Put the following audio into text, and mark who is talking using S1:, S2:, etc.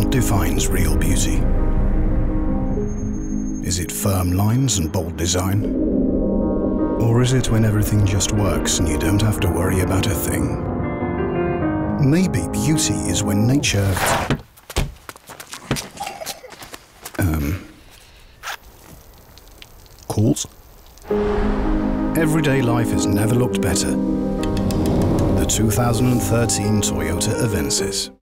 S1: What defines real beauty? Is it firm lines and bold design? Or is it when everything just works and you don't have to worry about a thing? Maybe beauty is when nature. Um. calls? Everyday life has never looked better. The 2013 Toyota Avensis.